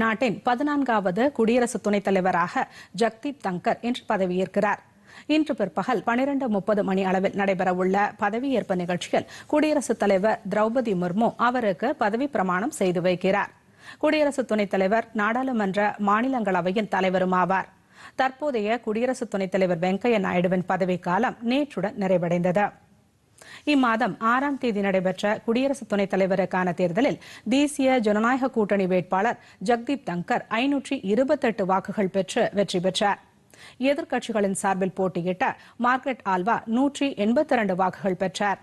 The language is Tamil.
நாட்டின் பதினான்காவது குடியரசு துணைத் தலைவராக ஜக்தீப் தங்கர் இன்று பதவியேற்கிறார். இன்று பிற்பகல் பனிரெண்டு முப்பது மணி அளவில் நடைபெறவுள்ள பதவியேற்பு நிகழ்ச்சியில் குடியரசுத் தலைவர் திரௌபதி முர்மு அவருக்கு பதவி பிரமாணம் செய்து வைக்கிறார். குடியரசு துணைத் தலைவர் நாடாளுமன்ற மாநிலங்களவையின் தலைவருமாவார் தற்போதைய குடியரசு துணைத் தலைவர் வெங்கையா நாயுடுவின் பதவிக்காலம் நேற்றுடன் நிறைவடைந்தது. இம்மாதம் ஆறாம் தேதி நடைபெற்ற குடியரசு துணைத் தலைவருக்கான தேர்தலில் தேசிய ஜனநாயக கூட்டணி வேட்பாளர் ஜக்தீப் தங்கர் ஐநூற்றி இருபத்தெட்டு வாக்குகள் பெற்று வெற்றி பெற்றார். எதிர்க்கட்சிகளின் சார்பில் போட்டியிட்ட மார்க்ரெட் ஆல்வா நூற்றி எண்பத்தி இரண்டு வாக்குகள் பெற்றார்.